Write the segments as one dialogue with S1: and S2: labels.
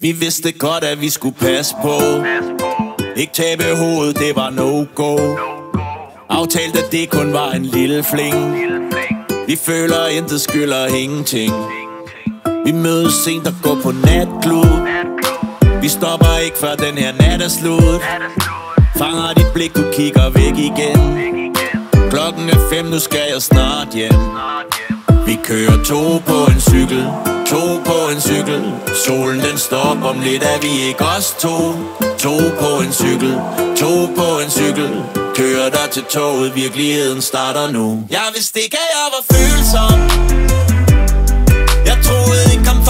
S1: Vi vidste godt, at vi skulle passe på. Ikke tabe hovedet, det var no-go. Aftalt, at det kun var en lille fling. Vi føler intet skylder ingenting. Vi mødes sent og går på natklub. Vi stopper ikke før den her nat er slut. Fanger dit blik, du kigger væk igen. Klokken er fem, nu skal jeg snart hjem. Vi kører to på en cykel. To på en cykel. Solen den står om lidt Er vi ikke os to? To på en cykel. To på en cykel. Kører der til toget? Virkeligheden starter nu. Jeg vidste ikke at jeg var følsom Jeg troede ikke kom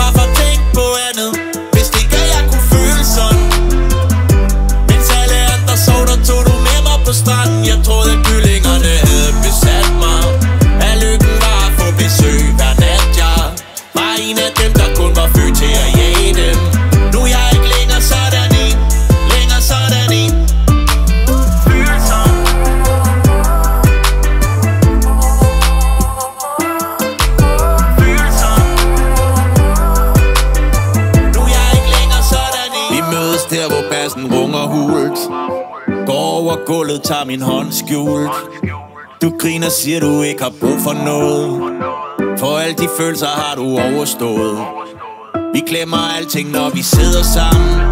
S1: bassen hult Går over gulvet, tager min hånd skjult Du griner, siger du ikke har brug for noget. For alle de følelser har du overstået. Vi glemmer alting, når vi sidder sammen.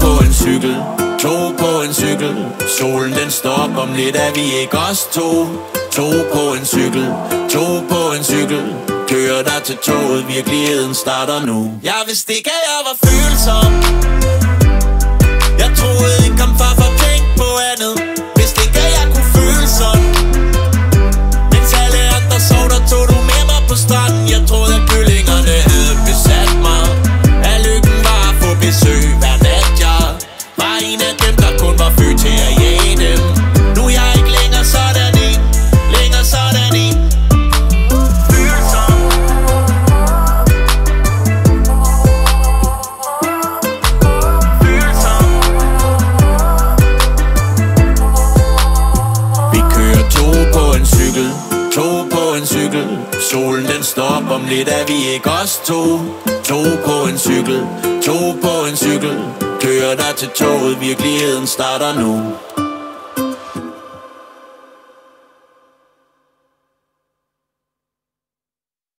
S1: På en cykel. To på en cykel. Solen den står op om lidt Er vi ikke os to? To på en cykel. To på en cykel. Kører der til toget Virkeligheden starter nu. Jeg vidste ikke at jeg var følsom Solen den står om lidt Er vi ikke os to? To på en cykel To på en cykel. Kører der til toget Virkeligheden starter nu.